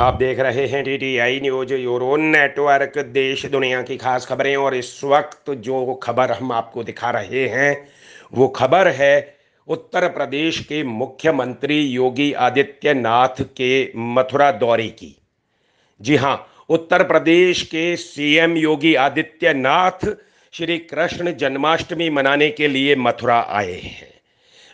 आप देख रहे हैं डी टी आई न्यूज़ यूरोन नेटवर्क देश, दुनिया की खास खबरें, और इस वक्त जो खबर हम आपको दिखा रहे हैं, वो खबर है उत्तर प्रदेश के मुख्यमंत्री योगी आदित्यनाथ के मथुरा दौरे की। जी हाँ उत्तर प्रदेश के सीएम योगी आदित्यनाथ श्री कृष्ण जन्माष्टमी मनाने के लिए मथुरा आए हैं।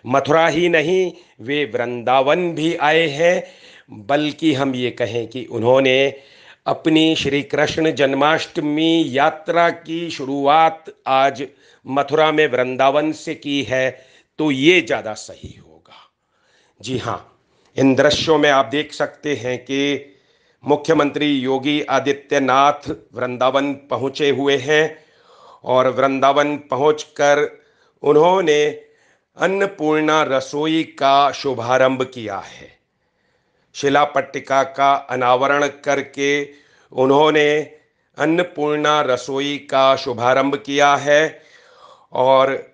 मथुरा ही नहीं, वे वृंदावन भी आए हैं। बल्कि हम ये कहें कि उन्होंने अपनी श्री कृष्ण जन्माष्टमी यात्रा की शुरुआत आज मथुरा में वृंदावन से की है तो ये ज़्यादा सही होगा। जी हाँ इन दृश्यों में आप देख सकते हैं कि मुख्यमंत्री योगी आदित्यनाथ वृंदावन पहुँचे हुए हैं और वृंदावन पहुंचकर उन्होंने अन्नपूर्णा रसोई का शुभारंभ किया है। शिला पट्टिका का अनावरण करके उन्होंने अन्नपूर्णा रसोई का शुभारंभ किया है। और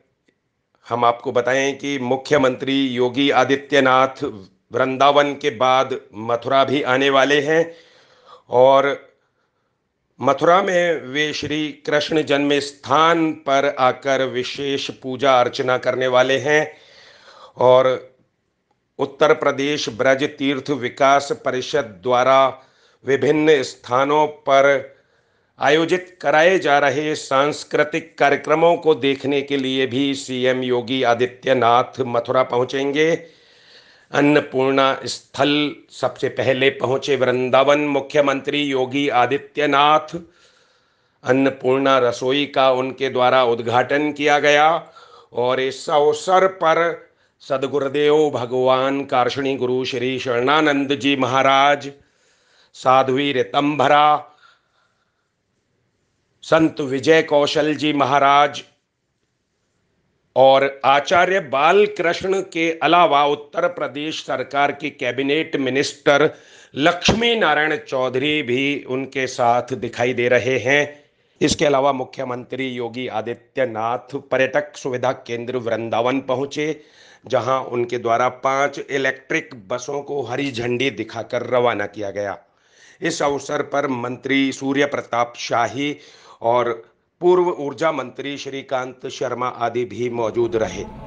हम आपको बताएँ कि मुख्यमंत्री योगी आदित्यनाथ वृंदावन के बाद मथुरा भी आने वाले हैं। और मथुरा में वे श्री कृष्ण जन्म स्थान पर आकर विशेष पूजा अर्चना करने वाले हैं। और उत्तर प्रदेश ब्रज तीर्थ विकास परिषद द्वारा विभिन्न स्थानों पर आयोजित कराए जा रहे सांस्कृतिक कार्यक्रमों को देखने के लिए भी सीएम योगी आदित्यनाथ मथुरा पहुँचेंगे। अन्नपूर्णा स्थल सबसे पहले पहुँचे वृंदावन मुख्यमंत्री योगी आदित्यनाथ। अन्नपूर्णा रसोई का उनके द्वारा उद्घाटन किया गया और इस अवसर पर सदगुरुदेव भगवान कार्षणी गुरु श्री शरणानंद जी महाराज, साध्वी रितंभरा, संत विजय कौशल जी महाराज और आचार्य बाल कृष्ण के अलावा उत्तर प्रदेश सरकार के कैबिनेट मिनिस्टर लक्ष्मी नारायण चौधरी भी उनके साथ दिखाई दे रहे हैं। इसके अलावा मुख्यमंत्री योगी आदित्यनाथ पर्यटक सुविधा केंद्र वृंदावन पहुँचे। जहाँ उनके द्वारा पाँच इलेक्ट्रिक बसों को हरी झंडी दिखाकर रवाना किया गया। इस अवसर पर मंत्री सूर्य प्रताप शाही और पूर्व ऊर्जा मंत्री श्रीकांत शर्मा आदि भी मौजूद रहे।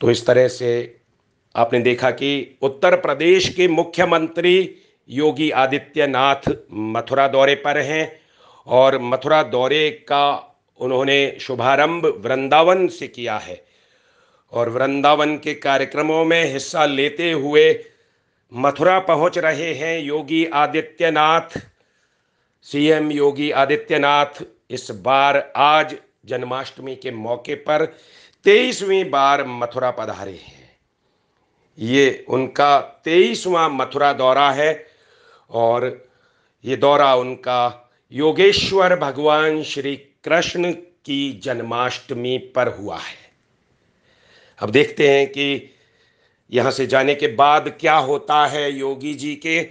तो इस तरह से आपने देखा कि उत्तर प्रदेश के मुख्यमंत्री योगी आदित्यनाथ मथुरा दौरे पर हैं और मथुरा दौरे का उन्होंने शुभारंभ वृंदावन से किया है। और वृंदावन के कार्यक्रमों में हिस्सा लेते हुए मथुरा पहुँच रहे हैं योगी आदित्यनाथ। सीएम योगी आदित्यनाथ इस बार आज जन्माष्टमी के मौके पर तेईसवीं बार मथुरा पधारे हैं। ये उनका तेईसवां मथुरा दौरा है और ये दौरा उनका योगेश्वर भगवान श्री कृष्ण की जन्माष्टमी पर हुआ है। अब देखते हैं कि यहाँ से जाने के बाद क्या होता है योगी जी के?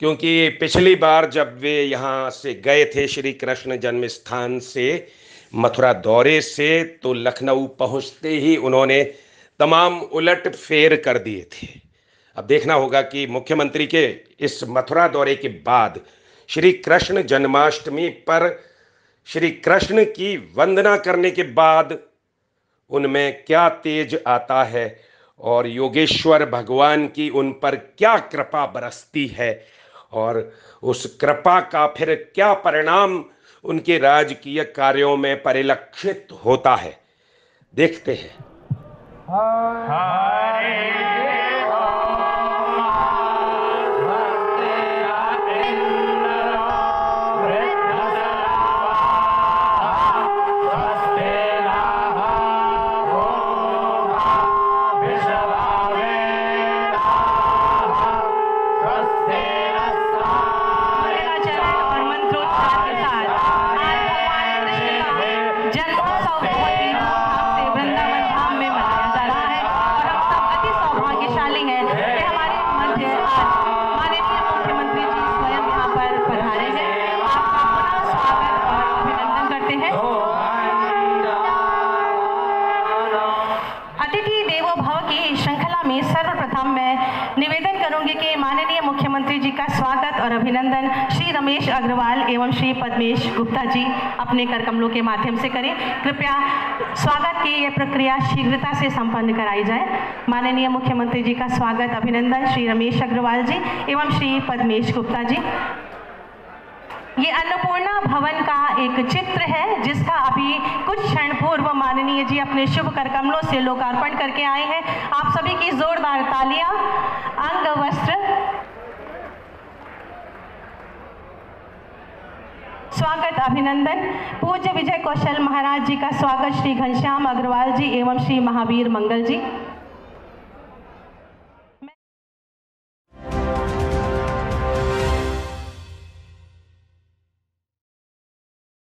क्योंकि पिछली बार जब वे यहाँ से गए थे, श्री कृष्ण जन्म स्थान से, मथुरा दौरे से तो लखनऊ पहुँचते ही उन्होंने तमाम उलट फेर कर दिए थे। अब देखना होगा कि मुख्यमंत्री के इस मथुरा दौरे के बाद श्री कृष्ण जन्माष्टमी पर श्री कृष्ण की वंदना करने के बाद उनमें क्या तेज आता है? और योगेश्वर भगवान की उन पर क्या कृपा बरसती है? और उस कृपा का फिर क्या परिणाम उनके राजकीय कार्यों में परिलक्षित होता है? देखते हैं। सर्वप्रथम मैं निवेदन करूँगी कि माननीय मुख्यमंत्री जी का स्वागत और अभिनंदन श्री रमेश अग्रवाल एवं श्री पद्मेश गुप्ता जी अपने कर कमलों के माध्यम से करें। कृपया स्वागत की यह प्रक्रिया शीघ्रता से संपन्न कराई जाए। माननीय मुख्यमंत्री जी का स्वागत, अभिनंदन श्री रमेश अग्रवाल जी एवं श्री पद्मेश गुप्ता जी। ये अन्नपूर्णा भवन का एक चित्र है, जिसका अभी कुछ क्षण पूर्व माननीय जी अपने शुभ कर कमलों से लोकार्पण करके आए हैं। आप सभी की जोरदार तालियाँ, अंग, वस्त्र। स्वागत, अभिनंदन। पूज्य विजय कौशल महाराज जी का स्वागत श्री घनश्याम अग्रवाल जी एवं श्री महावीर मंगल जी।